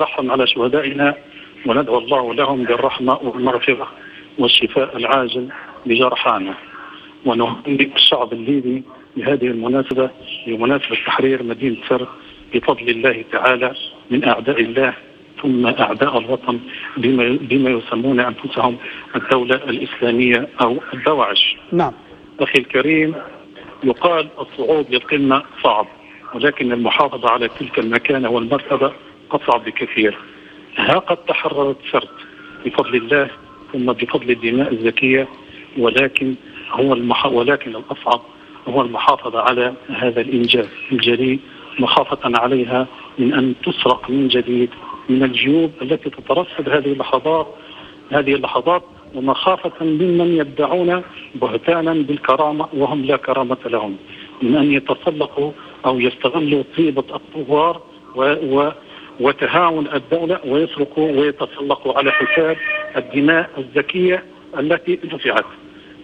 رحم على شهدائنا وندعو الله لهم بالرحمة والمغفرة والشفاء العاجل لجرحانا ونهنئ الشعب الليبي بهذه المناسبة بمناسبة تحرير مدينة سرت بفضل الله تعالى من أعداء الله ثم أعداء الوطن بما, بما يسمون أنفسهم الدولة الإسلامية أو الدواعش. نعم. أخي الكريم يقال الصعود للقمة صعب ولكن المحافظة على تلك المكانة والمرتبة أصعب بكثير ها قد تحررت سرت بفضل الله ثم بفضل الدماء الزكية. ولكن هو المح... ولكن الأصعب هو المحافظة على هذا الإنجاز الجليل. مخافة عليها من أن تسرق من جديد من الجيوب التي تترصد هذه اللحظات هذه اللحظات. ومخافة ممن يدعون بهتانا بالكرامة وهم لا كرامة لهم. من أن يتسلقوا أو يستغلوا طيبة الثوار و, و وتهاون الدولة ويسرقوا ويتسلقوا على حساب الدماء الزكية التي دفعت.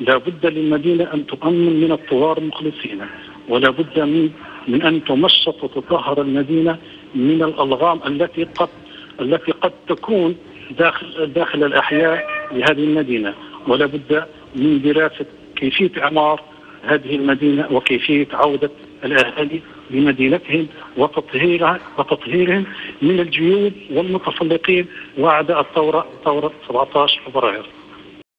لا بد للمدينة أن تؤمن من الثوار المخلصين ولا بد من من أن تمشط وتطهر المدينة من الألغام التي قد التي قد تكون داخل داخل الأحياء لهذه المدينة. ولا بد من دراسة كيفية إعمار هذه المدينة وكيفية عودة الأهالي لمدينتهم وتطهيرها وتطهيرهم من الجيوب والمتسلقين وأعداء الثورة ثورة 17 فبراير.